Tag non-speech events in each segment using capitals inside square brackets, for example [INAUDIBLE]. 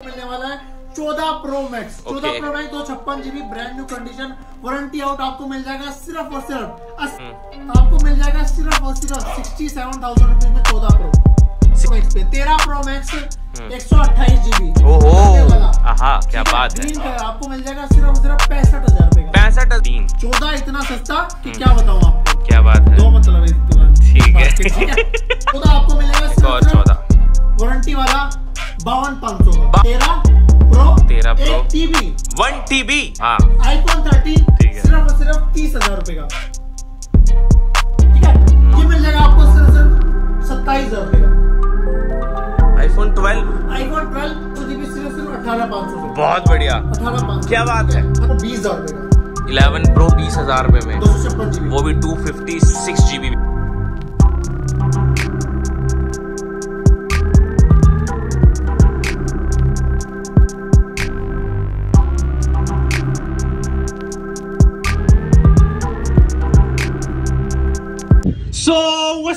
मिलने वाला है। चौदह प्रो मैक्स चौदह Okay. प्रो मैक्स दो छप्पन GB brand new condition warranty out आपको मिल जाएगा सिर्फ़ और सिर्फ़ अस- हम्म। आपको मिल जाएगा सिर्फ़ और सिर्फ़ सिक्सटी सेवन थाउज़ेंड रुपीज़ में चौदह प्रो पे तेरह प्रो मैक्स एक सौ अट्ठाईस जीबी क्या बात है। आपको मिल जाएगा सिर्फ़ और सिर्फ़ पैंसठ हज़ार रुपए पैंसठ चौदह इतना सस्ता कि क्या बताऊँ आपको? क्या बात है। दो मतलब है ठीक है। चौदह आपको मिलेगा [LAUGHS] सिर्फ़ वारंटी वाला बावन पाँच सौ टीबी वन टीबी हाँ. आईफोन थर्टीन सिर्फ़ और सिर्फ़ तीस हज़ार रूपए का। ठीक है? ये मिल जाएगा आपको सिर्फ़ सिर्फ़ सत्ताईस हज़ार रुपए का। IPhone 12 iPhone twelve two GB सिर्फ़ सिर्फ़ अठारह पाँच सौ बहुत बढ़िया. अठारह पाँच क्या बात है? बीस हज़ार रुपए का। 11 प्रो बीस हज़ार रूपए में. दो सौ छप्पन जीबी वो भी 256 जीबी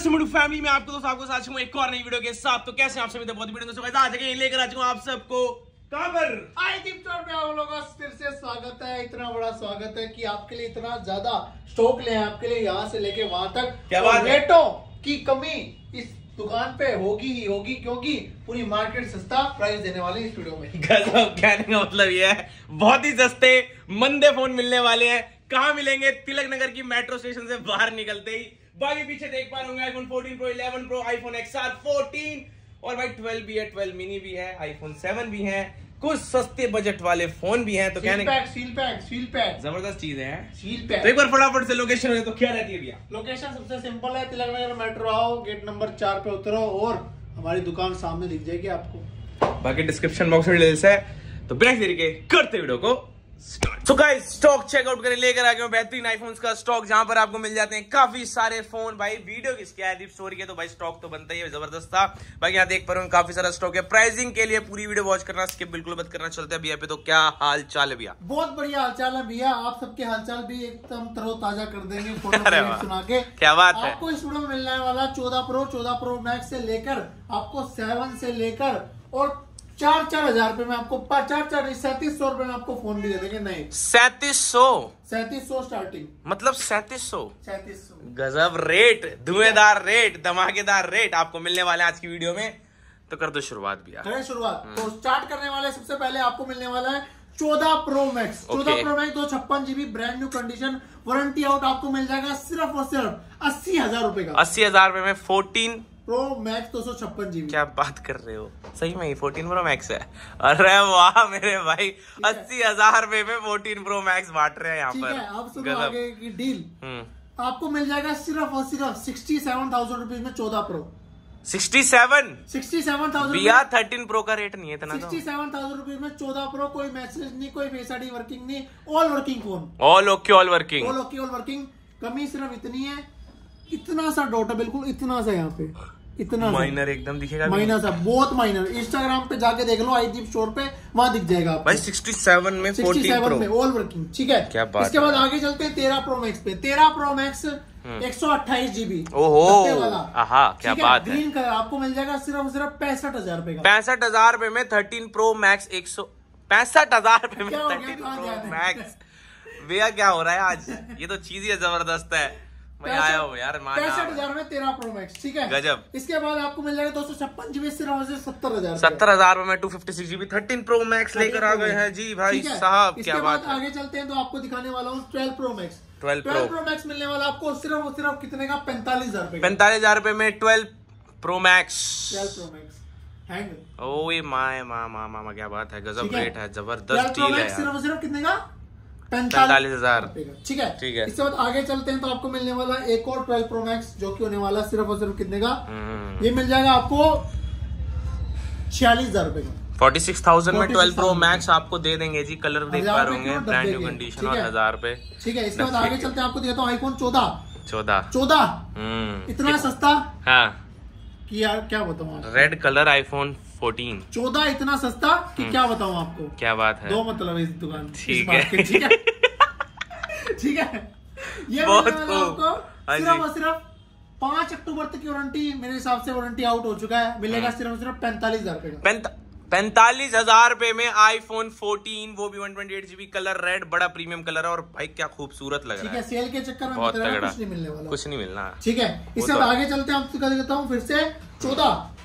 फैमिली में आपको दोस्तों आपको साथ एक और नई वीडियो के साथ। तो कैसे आप सभी? तो बहुत ही वीडियो दोस्तों आज लेकर आ चुका आप सबको। कहाँ पर? आई टिप स्टोर आप लोगों का फिर से स्वागत है। इतना बड़ा स्वागत है कि आपके लिए इतना ज़्यादा स्टॉक ले आपके लिए यहाँ से लेके वहाँ तक। क्या बात रेटों की कमी इस दुकान पे होगी ही होगी क्योंकि पूरी मार्केट सस्ता प्राइस देने वाले इस वीडियो में। [LAUGHS] गजब कहने का मतलब ये है बहुत ही सस्ते मंदे फ़ोन मिलने वाले हैं। कहाँ मिलेंगे? तिलक नगर की मेट्रो स्टेशन से बाहर निकलते ही। बाकी पीछे देख पा रहे होंगे iPhone 14 pro 11 pro iPhone XR 14 और भाई 12 भी है 12 मिनी भी है आईफोन 7 भी है। कुछ सस्ते बजट वाले फ़ोन भी हैं तो कहने pack seal pack seal pack ज़बरदस्त चीज़ें हैं। सील पैक तो एक बार फटाफट से लोकेशन हो तो क्या रहती है भैया? लोकेशन सबसे सिंपल है तिलक नगर मेट्रो आओ गेट नंबर चार पे उतरो और हमारी दुकान सामने दिख जाएगी आपको। बाकी डिस्क्रिप्शन बॉक्स में डिटेल्स है। तो बिना देरी के करते वीडियो को सो गाइस स्टॉक चेकआउट करें लेकर आ गए हूँ। बेहतरीन आईफोन्स का स्टॉक जहाँ पर आपको मिल जाते हैं। काफ़ी सारे फ़ोन भाई वीडियो किसके है दीप स्टोरी के तो भाई स्टॉक तो बनता ही है ज़बरदस्त था। बाकी यहाँ देख पा रहे हो काफ़ी सारा स्टॉक है। प्राइसिंग के लिए पूरी वीडियो वॉच करना स्किप बिल्कुल मत करना। चलते हैं भैया पे तो क्या हाल चाल है भैया? बहुत बढ़िया हालचाल है भैया। आप सबके हालचाल भी एकदम तरोताजा कर देंगे। सुना के। क्या बात है। आपको इस वीडियो में मिलने वाला चौदह प्रो चौदह प्रो मैक्स से लेकर आपको सेवन से लेकर और चार चार हज़ार रुपए में आपको चार चार सैतीस सौ रुपए में आपको फ़ोन भी दे देंगे नहीं। सैतीस सौ? सैंतीस सौ स्टार्टिंग मतलब सैतीस सौ? सैंतीस सौ। गजब रेट धुएंधार रेट धमाकेदार रेट आपको मिलने वाले आज की वीडियो में। तो कर दो शुरुआत भी करें शुरुआत। हम्म। तो स्टार्ट करने वाले सबसे पहले आपको मिलने वाला है चौदह प्रो मैक्स चौदह प्रो मैक्स दो छप्पन GB brand new condition warranty out आपको मिल जाएगा सिर्फ़ और सिर्फ़ अस्सी हज़ार रुपए का। अस्सी हज़ार रुपए में फोर्टीन प्रो मैक्स दो सौ छप्पन जीबी क्या बात कर रहे हो? सही में फोर्टीन प्रो मैक्स है। अरे वाह मेरे भाई अस्सी हज़ार रुपए में फोर्टीन प्रो मैक्स बांट रहे हैं यहाँ पर। अब सुनो आगे की डील हम्म। आपको मिल जाएगा सिर्फ़ और सिर्फ़ सिक्सटी सेवन थाउज़ेंड रुपीज़ में चौदह pro sixty seven sixty seven thousand भैया थर्टीन प्रो का रेट नहीं है इतना सिक्सटी सेवन थाउज़ेंड रुपीज़ में चौदह प्रो कोई मैसेज नहीं कोई फेस आईडी वर्किंग नहीं all working phone all okay all working all okay all working कमी सिर्फ़ इतनी है इतना सा डॉट बिल्कुल इतना सा यहाँ पे। इतना माइनर एकदम दिखेगा माइनर सा बहुत माइनर इंस्टाग्राम पे जाके देख लो आई स्टोर पे वहाँ दिख जाएगा भाई सिक्सटी सेवन में सिक्सटी फोर्टीन सेवन प्रो में ऑल वर्किंग ठीक है? क्या बात इसके बाद आगे चलते हैं तेरह प्रो मैक्स पे। तेरह प्रो मैक्स एक सौ अट्ठाईस जीबी ओहो! आहा क्या बात है। ग्रीन कलर आपको मिल जाएगा सिर्फ़ सिर्फ़ पैंसठ हज़ार रुपए का। पैंसठ हज़ार रुपए में थर्टीन प्रो मैक्स एक सौ पैंसठ हज़ार रुपए में? Thirteen pro? मैक्स भैया क्या हो रहा है आज? ये तो चीज़ ही ज़बरदस्त है। मैं आया हूँ यार पैंसठ हज़ार में तेरह प्रो मैक्स ठीक है? गजब। इसके बाद आपको मिल जाएगा दो सौ छप्पन जीबी सत्तर हज़ार सत्तर हज़ार में two fifty six GB thirteen pro max लेकर आ गए हैं। जी भाई साहब क्या इसके बात बाद आगे चलते हैं तो आपको दिखाने वाला हूँ twelve pro max 12 Pro। Pro max मिलने वाला आपको सिर्फ़ और सिर्फ़ कितने का? पैंतालीस हज़ार पैंतालीस हज़ार रुपए में twelve pro max twelve pro max ओए माए मा मा मा मा, क्या बात है। गजब रेट है ज़बरदस्त डील है सिर्फ़ सिर्फ़ कितने का? 45,000 रुपए का। ठीक है? ठीक है। इसके बाद आगे चलते हैं तो आपको मिलने वाला है एक और ट्वेल्व प्रो मैक्स जो कि होने वाला सिर्फ़ और सिर्फ़ कितने का? हम्म। ये मिल जाएगा आपको छियालीस हज़ार रुपए का। फोर्टी सिक्स थाउज़ेंड में ट्वेल्व प्रो मैक्स आपको दे देंगे जी कलर देख हज़ार पा रहे होंगे ब्रांड न्यू कंडीशन और हज़ार रुपए ठीक है इसके बाद आगे चलते हैं आपको दिखाता हूँ आईफोन चौदह। चौदह। चौदह? हम्म। इतना सस्ता? हाँ। कि यार क्या बताऊँ रेड कलर आईफोन फोर्टीन चौदह इतना सस्ता? कि क्या बताऊँ आपको? क्या बात है? दो मतलब इस दुकान ठीक है। ठीक [LAUGHS] है? ठीक है? ये बहुत। आपको हाँ सिर्फ़ और सिर्फ़ पाँच अक्टूबर तक की वारंटी मेरे हिसाब से वारंटी आउट हो चुका है। मिलेगा सिर्फ़ सिर्फ़ पैंतालीस हज़ार रुपए का। पैंता पैंतालीस हज़ार रुपए में आईफोन 14 वो भी 128 जीबी कलर रेड बड़ा प्रीमियम कलर है और भाई क्या खूबसूरत लग रहा है है। सेल के चक्कर में बहुत तगड़ा। कुछ नहीं मिलने वाला। कुछ नहीं मिलना। ठीक है इससे तो- आगे चलते हैं आपको देता हूँ फिर से। चौदह।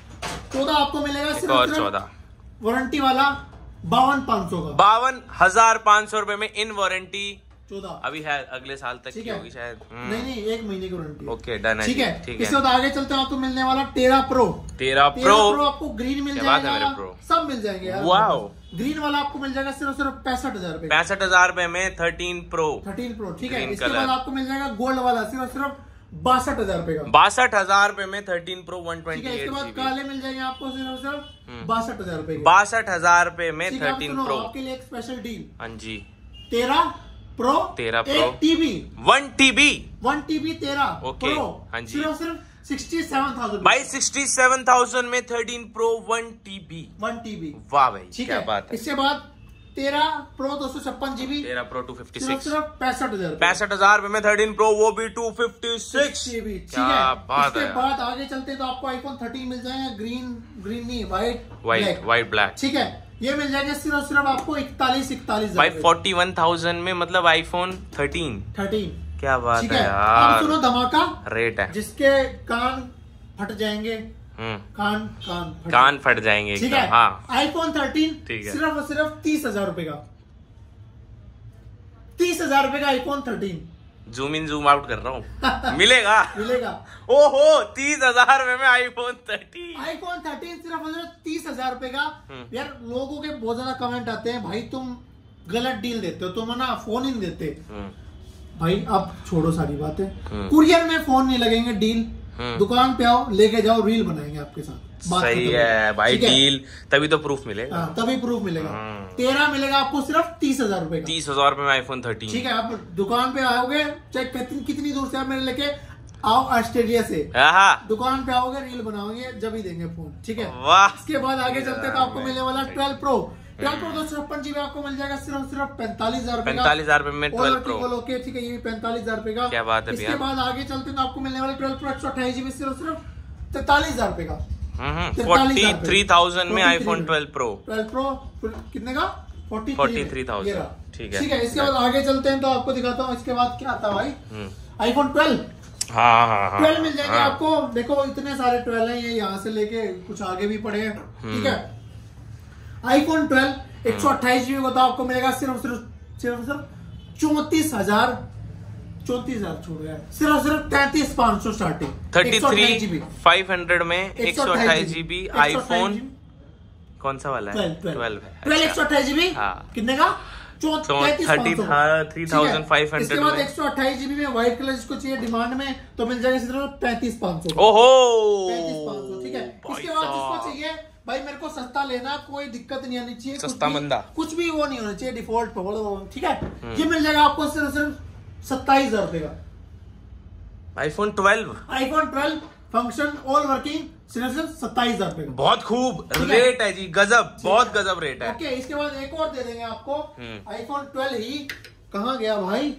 चौदह आपको मिलेगा सिर्फ़ और चौदह। वारंटी वाला बावन पाँच सौ का। बावन हज़ार पाँच सौ रूपए में इन वारंटी चौदह। अभी है अगले साल तक की होगी शायद। हम्म, नहीं नहीं एक महीने की वारंटी ओके डन है ठीक है। ठीक इसके है। बाद आगे चलते हैं आपको मिलने वाला तेरह प्रो तेरह प्रो प्रो आपको ग्रीन मिल जाएगा? सब मिल जाएँगे Wow! ग्रीन वाला आपको मिल जाएगा सिर्फ़ सिर्फ़ पैंसठ हज़ार रुपए पैंसठ हज़ार रुपए में थर्टीन प्रो थर्टीन प्रो ठीक है। इसके बाद आपको मिल जाएगा गोल्ड वाला सिर्फ़ सिर्फ़ बासठ हज़ार रुपए का। बासठ हज़ार रुपए में थर्टीन प्रो वन ट्वेंटी इसके बाद काले मिल जाएँगे आपको सिर्फ़ सिर्फ़ बासठ हज़ार रुपए बासठ हज़ार रुपए में थर्टीन प्रो आपके लिए एक स्पेशल डील हाँ जी। तेरह प्रो तेरह pro TB one TB one TB तेरह ओके हाँ जी। सिर्फ़ सिर्फ़ सिक्सटी सेवन थाउज़ेंड भाई सिक्सटी सेवन थाउज़ेंड में thirteen pro one TB one TB वाह भाई ठीक क्या है बात है। इसके बाद तेरह प्रो दो सौ छप्पन जीबी तेरह प्रो टू फिफ्टी सिक्स सिर्फ़ पैंसठ हज़ार पैंसठ हज़ार में थर्टीन प्रो वो भी टू फिफ्टी सिक्स जीबी ठीक है? बात बाद आगे चलते तो आपको आईफोन थर्टीन मिल जाएगा ग्रीन ग्रीन नहीं व्हाइट वाइट वाइट ब्लैक ठीक है? ये मिल जाएगा सिर्फ़ सिर्फ़ आपको इकतालीस इकतालीस भाई फोर्टी वन थाउज़ेंड में मतलब आईफोन थर्टीन थर्टीन क्या बात है यार। सुनो धमाका। रेट है। जिसके कान फट जाएँगे कान कान फट कान फट जाएँगे ठीक है? हाँ। आईफोन थर्टीन सिर्फ़ और सिर्फ़ तीस हज़ार रुपए का। तीस हज़ार रुपए का iPhone thirteen zoom in zoom out कर रहा हूँ। [LAUGHS] मिलेगा? मिलेगा। ओहो तीस हज़ार रुपए में आईफोन थर्टीन आईफोन थर्टीन सिर्फ़ और सिर्फ़ तीस हज़ार रुपए का। हम्म। यार लोगों के बहुत ज़्यादा कमेंट आते हैं भाई तुम गलत डील देते हो तुम ना फ़ोन ही नहीं देते। भाई अब छोड़ो सारी बातें। हम्म। कुरियर में फ़ोन नहीं लगेंगे डील हम्म। दुकान पे आओ लेके जाओ रील बनाएँगे आपके साथ। सही। है भाई डील तभी तो प्रूफ मिलेगा। हाँ, तभी प्रूफ मिलेगा। हम्म। तेरह मिलेगा आपको सिर्फ़ तीस हज़ार रुपए तीस हज़ार रुपए में आईफोन थर्टीन ठीक है आप दुकान पे आओगे चाहे कितनी कितनी दूर से आप मेरे लेके आओ ऑस्ट्रेलिया से। हाँ दुकान पे आओगे रील बनाओगे जब ही देंगे फ़ोन ठीक है? वाह। इसके बाद आगे चलते तो आपको मिलने वाला ट्वेल्व प्रो ट्वेल्व प्रो दो सौ छप्पन जीबी आपको मिल जाएगा सिर्फ़ सिर्फ़ पैंतालीस हज़ार रुपए का। पैंतालीस हज़ार रुपए में ट्वेल्व प्रो। ओके ठीक है ये भी पैंतालीस हज़ार रुपए का। क्या बात है इसके बाद आगे चलते हैं तो आपको मिलने वाला ट्वेल्व प्रो एक सौ अट्ठाईस जीबी सिर्फ़ सिर्फ़ तैतालीस हज़ार रुपए का। फोर्टी थ्री थाउज़ेंड में 43,000 iPhone twelve pro twelve pro कितने का? फोर्टी 43,000 ठीक है। ठीक है इसके बाद आगे चलते हैं तो आपको दिखाता हूँ इसके बाद क्या आता है भाई? हम्म। IPhone twelve. हाँ हाँ हाँ ट्वेल्व मिल जाएँगे हाँ। आपको। देखो इतने सारे ट्वेल्व हैं ये यहाँ से लेके कुछ आगे भी पड़े हैं। ठीक है आईफोन ट्वेल्व एक सौ अट्ठाईस जीबी का तो आपको मिलेगा सिर्फ़ सिर्फ़ सिर्फ़ सिर्फ़ चौतीस हज़ार चौतीस हज़ार छोड़ गया। सिर्फ़ सिर्फ़ तैतीस पाँच सौ starting thirty three GB five hundred में एक सौ अट्ठाईस जीबी आईफोन कौन सा वाला है? ट्वेल्व ट्वेल्व है। ट्वेल्व एक अच्छा। सौ अट्ठाईस जीबी हाँ। कितने का? तैतीस 30 3,500 इसके बाद एक सौ अट्ठाईस जीबी में व्हाइट कलर जिसको चाहिए डिमांड में तो मिल जाएगा सिर्फ़ पैंतीस पाँच सौ। ओहो! ठीक है। इसके बाद जिसको चाहिए भाई मेरे को सस्ता लेना कोई दिक्कत नहीं आनी चाहिए। कुछ सस्ता भी- मंदा। कुछ भी वो नहीं होना चाहिए डिफ़ॉल्ट पे बोलो ठीक है? हम्म। ये मिल जाएगा आपको सिर्फ़ सिर्फ़ सत्ताईस हज़ार रुपए का। IPhone twelve iPhone twelve function all working सिर्फ़ सिर्फ़ सत्ताईस हज़ार रुपए बहुत खूब। रेट है? जी गजब बहुत गजब रेट है। ओके इसके बाद एक और दे देंगे आपको। हम्म। आईफोन ट्वेल्व ही कहा गया भाई?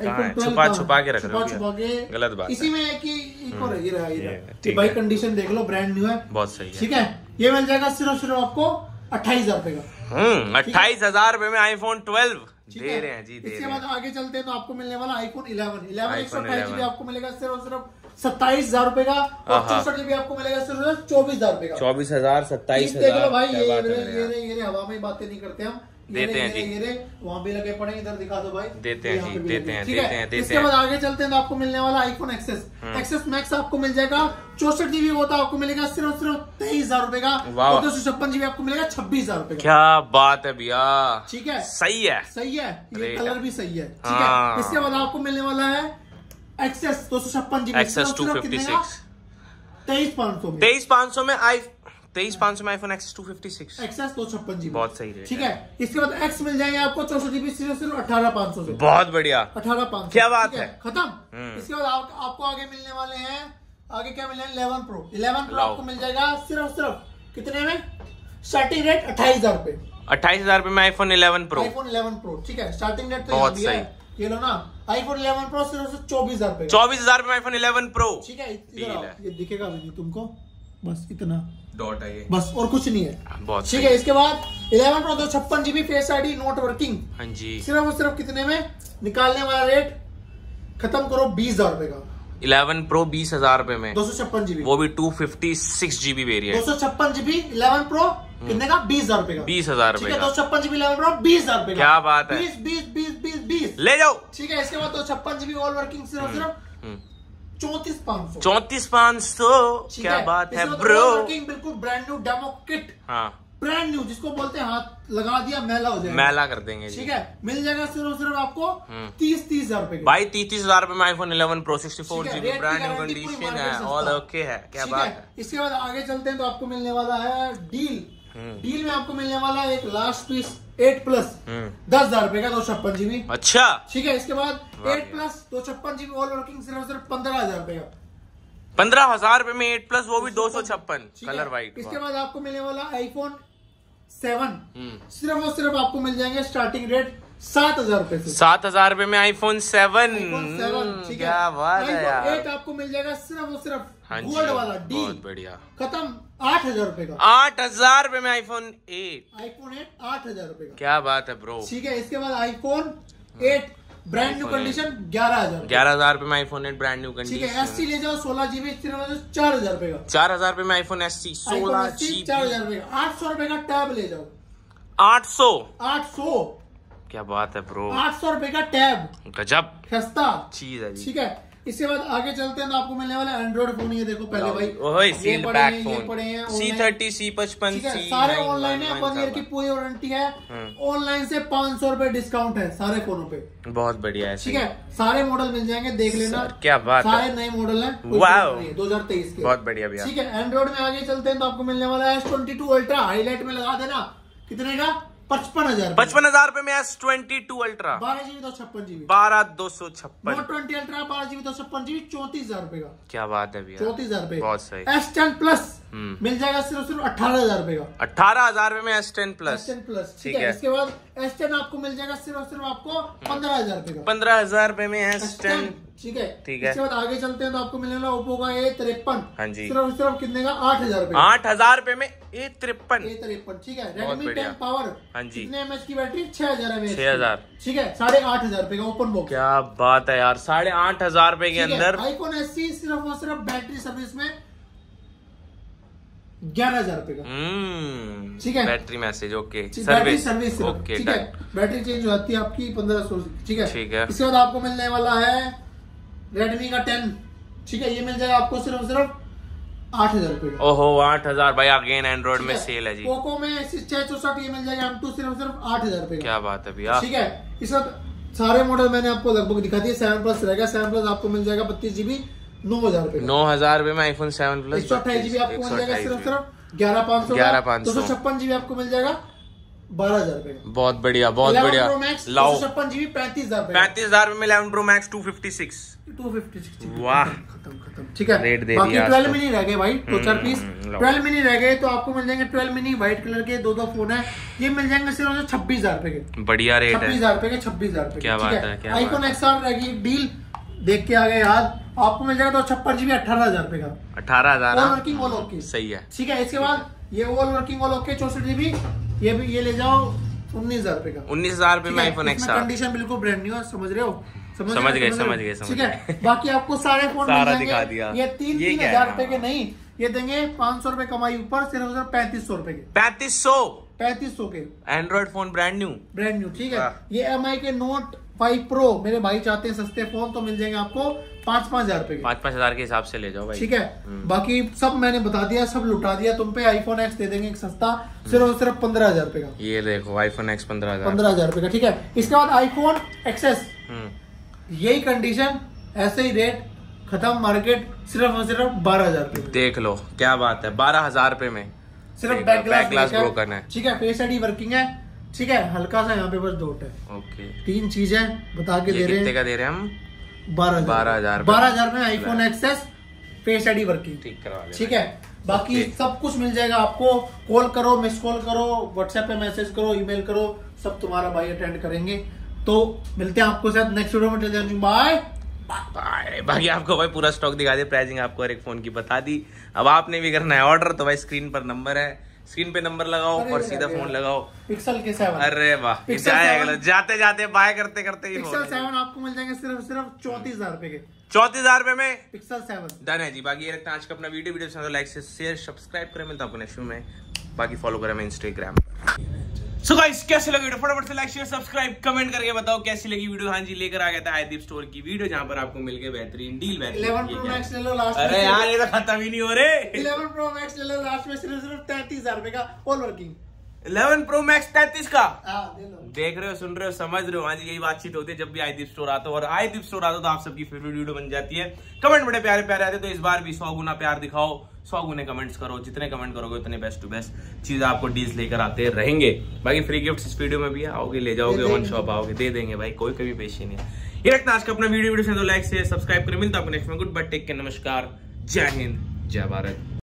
कहाँ? 12 छुपा-? छुपा के रख रहे छुपा छुपा के गलत बात इसी में है कि एक और ये रहा ये ये रहा ठीक भाई कंडीशन देख लो ब्रांड न्यू है। बहुत सही है। ठीक है? ये मिल जाएगा सिर्फ़ सिर्फ़ आपको अट्ठाईस हज़ार रुपए का। हम्म अट्ठाईस हज़ार रुपए में आईफोन ट्वेल्व दे रहे हैं जी दे इसके बाद आगे चलते हैं तो आपको मिलने वाला आईफोन 11 11 एक सौ अट्ठाईस जीबी आपको मिलेगा सिर्फ़ और सिर्फ़ सत्ताईस हज़ार रुपए का और चौसठ जीबी आपको मिलेगा सिर्फ़ सिर्फ़ चौबीस हज़ार रुपए का। चौबीस हज़ार सत्ताईस देख लो भाई ये हवा में बातें नहीं करते हम। देते हैं जी। वहाँ भी लगे पड़े इधर दिखा दो भाई। देते हैं जी, देते हैं, देते हैं, देते इसके हैं। बाद आगे चलते हैं तो आपको मिलने वाला आईफोन एक्सेस। एक्सेस मैक्स आपको मिल जाएगा चौसठ जीबी होता आपको मिलेगा सिर्फ़ सिर्फ़ तेईस हज़ार रुपए का दो सौ छप्पन जीबी आपको मिलेगा छब्बीस हज़ार रूपए क्या बात है भैया। ठीक है? सही है। सही है ये कलर भी सही है। ठीक हाँ। है। इसके बाद आपको मिलने वाला है एक्सेस दो सौ छप्पन GB XS two fifty six तेईस पाँच सौ तेईस पाँच सौ में आई तेईस पाँच सौ में iPhone XS two fifty six XS दो छप्पन जीबी बहुत सही रेट ठीक है। इसके बाद एक्स मिल जाएँगे आपको चौसठ जीबी सिर्फ़ सिर्फ़ अठारह पाँच सौ बहुत बढ़िया। अठारह पाँच क्या बात है? खत्म? हम्म। इसके बाद आप, आपको आगे मिलने वाले हैं आगे क्या मिलने इलेवन प्रो इलेवन प्रो आपको मिल जाएगा सिर्फ़ सिर्फ़ कितने में? स्टार्टिंग रेट अट्ठाईस हज़ार रुपए अट्ठाईस हज़ार रुपए में iPhone eleven pro iPhone eleven pro ठीक है? स्टार्टिंग रेट तो बहुत यहाँ भी है ये लो ना। आईफोन इलेवन प्रो सिर्फ़ चौबीस हज़ार चौबीस हज़ार में आईफोन इलेवन प्रो ठीक है? है। ये दिखेगा तुमको। बस इतना। डॉट है ये। बस और कुछ नहीं है। बहुत ठीक है इसके बाद इलेवन प्रो दो छप्पन GB face ID not working. हाँ जी। सिर्फ़ और सिर्फ़ कितने में? निकालने वाला रेट खत्म करो बीस हज़ार रुपए का। इलेवन प्रो बीस हज़ार रुपए में। दो सौ छप्पन जीबी। वो भी टू फिफ्टी सिक्स जीबी दो सौ छप्पन जीबी इलेवन प्रो कितने का? बीस हज़ार रुपए का। बीस हज़ार ठीक रुपए दो सौ छप्पन जीबी इलेवन प्रो बीस हज़ार रुपए क्या बात है। बीस बीस बीस बीस बीस। ले जाओ। ठीक है इसके बाद दो छप्पन जीबी ऑल वर्किंग सिर्फ़ सिर्फ़। हम्म। चौतीस पाँच सौ। चौतीस पाँच सौ क्या बात है ब्रो बिल्कुल ब्रांड न्यू डेमो किट हाँ। ब्रांड न्यू जिसको बोलते हैं हाथ लगा दिया मैला हो जाएगा। मैला कर देंगे ठीक है? मिल जाएगा सिर्फ़ सिर्फ़ आपको हम्म। तीस तीस हज़ार रुपए भाई तीस तीस हज़ार रुपए में आईफोन 11 प्रो 64 ठीक है, जीबी ब्रांड न्यू कंडीशन है। ऑल ओके है क्या बात है? है। इसके बाद आगे चलते हैं तो आपको मिलने वाला है डील। डील में आपको मिलने वाला है एक लास्ट पीस एट प्लस हम्म। दस हज़ार रुपए का दो छप्पन जीबी अच्छा। ठीक है इसके बाद एट प्लस दो छप्पन जीबी ऑल वर्किंग सिर्फ़ सिर्फ़ पंद्रह हज़ार रुपए का। पंद्रह हज़ार रूपए में एट प्लस वो भी दो सौ छप्पन। कलर वाइट इसके बाद आपको मिलने वाला आईफोन सेवन हम्म। सिर्फ़ और सिर्फ़ आपको मिल जाएँगे स्टार्टिंग रेट सात हज़ार रुपए सात हज़ार रूपए में आईफोन सेवन सेवन क्या बात है यार। एट आपको मिल जाएगा सिर्फ़ और सिर्फ़ हाँ गोल्ड वाला डी बहुत बढ़िया। खत्म आठ हज़ार रूपए का। आठ हज़ार रूपए में आईफोन एट आईफोन एट आठ हज़ार रुपए का। क्या बात है ब्रो ठीक है इसके बाद iPhone eight brand new condition ग्यारह हज़ार ग्यारह हज़ार रूपए में आईफोन एट ब्रांड न्यू ठीक है एस सी ले जाओ सोलह जीबी चार हज़ार रुपए का। चार हज़ार रूपए में आईफोन एस सी सोलह चार हज़ार रुपए का। आठ सौ रुपए का टैब ले जाओ। आठ सौ? आठ सौ? क्या बात है ब्रो आठ सौ रुपए का टैब। गजब। सस्ता। चीज़ है ठीक है। इसके बाद आगे चलते हैं तो आपको मिलने वाला एंड्रॉइड फ़ोन ये देखो पहले भाई। ओए ये पड़े हैं, ये पड़े हैं सी थर्टी सी पचपन सारे ऑनलाइन है वन ईयर की पूरी वारंटी है। हम्म। ऑनलाइन से पाँच सौ रुपए डिस्काउंट है सारे फोनों पे। बहुत बढ़िया है ठीक है सारे मॉडल मिल जाएँगे देख लेना। क्या बात सारे नए मॉडल है। दो हज़ार तेईस के। बहुत बढ़िया भैया। ठीक है एंड्रॉइड में आगे चलते हैं तो आपको मिलने वाला है S twenty two ultra highlight में लगा देना। कितने का? पचपन हज़ार पचपन हज़ार रुपए में एस ट्वेंटी टू अल्ट्रा बारह जीबी दो छप्पन जीबी। बारह दो सौ छप्पन। ट्वेंटी अल्ट्रा बारह जीबी दो छप्पन जीबी चौतीस हज़ार रुपए का। क्या बात है भैया। चौतीस हज़ार रुपए बहुत सही। S ten plus. मिल जाएगा सिर्फ़ सिर्फ़ अठारह हज़ार रुपए का। अठारह हज़ार रुपए में S ten S plus ten plus ठीक है। इसके बाद एस टेन आपको मिल जाएगा सिर्फ़ और सिर्फ़ आपको पंद्रह हज़ार रुपए का। पंद्रह हज़ार रुपए में एस टेन ठीक है? ठीक है। इसके बाद आगे चलते हैं तो आपको मिलने वाला ओप्पो का ए तिरपन। हाँ जी। सिर्फ़ और सिर्फ़ कितने का? आठ हज़ार रुपए आठ हज़ार रुपए में ए तिरपन। ए तिरपन ठीक है? रेडमी टेन पावर हाँ जी। कितने एमएच की बैटरी? छह हज़ार एमएच छह हज़ार। ठीक है? साढ़े आठ हज़ार रुपए का ओपन बॉक्स क्या बात है यार। साढ़े आठ हज़ार रुपए के अंदर। आईफोन एस सी सिर्फ़ और सिर्फ़ बैटरी सर्विस में ग्यारह हज़ार रुपए का। हम्म ठीक है। Battery message okay. Battery service okay ठीक है? बैटरी चेंज हो जाती है आपकी पंद्रह सौ ठीक है? ठीक है। इसके बाद आपको मिलने वाला है रेडमी का टेन। ठीक है? ये मिल जाएगा आपको सिर्फ़ सिर्फ़ आठ हज़ार रुपए ओहो आठ हज़ार भाई अगेन एंड्रॉइड में सेल है जी। पोको में छह चौसठ ये मिल जाएगा एम टू सिर्फ़ सिर्फ़ आठ हज़ार रुपए क्या बात है भैया। ठीक है? इस वक्त सारे मॉडल मैंने आपको लगभग दिखा दिए। सेवन प्लस रहेगा। सेवन प्लस आपको मिल जाएगा बत्तीस जीबी नौ हज़ार रुपए नौ हज़ार रुपए में आईफोन सेवन प्लस एक सौ अट्ठाईस जीबी आपको मिल जाएगा सिर्फ़ सिर्फ़ ग्यारह पाँच सौ 11,500 दो सौ छप्पन जीबी आपको मिल जाएगा बारह हज़ार रुपए बहुत बढ़िया बहुत बढ़िया। लाओ। छप्पन जीबी पैंतीस हज़ार पैंतीस हज़ार में eleven pro max two fifty six two fifty six वाह। खत्म खत्म ठीक है। रेट दे बाकी ट्वेल्व। मिनी रह गए भाई दो चार पीस ट्वेल्व मिनी रह गए तो आपको मिल जाएँगे ट्वेल्व मिनी व्हाइट कलर के दो दो फ़ोन है। ये मिल जाएँगे सिर्फ़ छब्बीस हज़ार रुपए के। बढ़िया रेट छब्बीस हज़ार रुपए के छब्बीस हज़ार रुपए क्या बात है, आईफोन बात है। एक्सआर रहेगी डील देख के आ गए याद आपको मिल जाएगा तो छप्पन जीबी अठारह हज़ार रुपए का। अठारह हज़ार? वर्किंग ऑल ओके सही है। ठीक है इसके बाद ये ऑल वर्किंग ऑल ओके चौसठ जीबी ये भी ये ले जाओ उन्नीस हज़ार रुपए का। उन्नीस हज़ार रुपए में आईफोन एक्स कंडीशन बिल्कुल ब्रांड न्यू है समझ रहे हो? समझ हो? गए, समझ गए, ठीक है बाकी आपको सारे फ़ोन सारा दिखा दिया। ये तीन तीन हज़ार? रुपए के नहीं ये देंगे पाँच सौ रुपए कमाई ऊपर सिर्फ़ सिर्फ़ पैंतीस सौ रुपए के। पैंतीस सौ? पैंतीस सौ के। Android phone brand new brand new ठीक है। ये एमआई के नोट फाइव प्रो मेरे भाई चाहते हैं सस्ते फ़ोन तो मिल जाएँगे आपको। पाँच पाँच हज़ार रुपए के। पाँच पाँच हज़ार के हिसाब से ले जाओ भाई। ठीक है? बाकी सब मैंने बता दिया सब लुटा दिया तुम पे आईफोन एक्स दे देंगे एक सस्ता सिर्फ़ और सिर्फ़ पंद्रह हज़ार रुपए का। ये देखो आईफोन एक्स पंद्रह हज़ार। पंद्रह हज़ार रुपए का ठीक है? इसके बाद आईफोन एक्सेस हम्म, यही कंडीशन ऐसे ही रेट खत्म मार्केट सिर्फ़ और सिर्फ़ बारह हज़ार रुपए देख लो क्या बात है बारह हज़ार रुपए में। सिर्फ़ back glass back glass break broken है। ठीक है? फेस आईडी वर्किंग है ठीक है? हल्का सा यहाँ पे बस डोट है। ओके तीन चीज़ें बता के दे रहे हैं। का दे रहे हैं हम? बारह बारह हज़ार बारह हज़ार में iPhone XS face ID working ठीक करवा ठीक है? बाकी सब कुछ मिल जाएगा आपको। कॉल करो मिस कॉल करो व्हाट्सएप पे मैसेज करो ईमेल करो सब तुम्हारा भाई अटेंड करेंगे। तो मिलते हैं आपको साथ नेक्स्ट वीडियो में। बाय बाय बाकी आपको भाई पूरा स्टॉक दिखा दिया। प्राइसिंग आपको हर एक फ़ोन की बता दी। अब आपने भी करना है ऑर्डर तो भाई स्क्रीन पर नंबर है। स्क्रीन पे नंबर लगाओ और सीधा फ़ोन लगाओ। पिक्सल के सेवन अरे वाह जाएगा जाते जाते बाय करते करते ही पिक्सल सेवन आपको मिल जाएँगे सिर्फ़ सिर्फ़ चौतीस हज़ार रुपए के। चौतीस हज़ार रुपए में? पिक्सल सेवन डन है जी बाकी ये रखते हैं आज का अपना वीडियो वीडियो लाइक से शेयर सब्सक्राइब करें मिलता अपने नेक्स्ट में। बाकी फॉलो करें मैं इंस्टाग्राम सो गाइस कैसे लगी वीडियो? फटाफट से लाइक शेयर सब्सक्राइब कमेंट करके बताओ कैसी लगी वीडियो। हाँ जी लेकर आ गया था आयदीप स्टोर की वीडियो जहाँ पर आपको मिल गए बेहतरीन डील बेहतरीन अरे यार ये तो खत्म ही नहीं हो रहे। इलेवन प्रो मैक्स ले लो लास्ट में सिर्फ़ सिर्फ़ तैतीस हज़ार रुपए का ऑल वर्किंग 11 प्रो मैक्स 33 का। हाँ दे लो। देख रहे हो सुन रहे हो समझ रहे हो हाँ जी यही बातचीत होती है जब भी आईदीप स्टोर आता हो और आईदीप स्टोर आता हो तो आप सबकी फेवरेट वीडियो बन जाती है। कमेंट बड़े प्यारे प्यारे आते तो इस बार भी सौ गुना प्यार दिखाओ सौ गुने कमेंट्स करो जितने कमेंट करोगे उतने बेस्ट टू बेस्ट चीज़ आपको डील्स लेकर आते रहेंगे। बाकी फ्री गिफ्ट इस वीडियो में भी आओगे ले जाओगे वन शॉप आओगे दे देंगे भाई कोई कभी पेशी नहीं ये रखना आज का अपना वीडियो वीडियो से तो लाइक से सब्सक्राइब करें मिलता आपको नेक्स्ट में गुड बट टेक के नमस्कार जय हिंद जय भारत।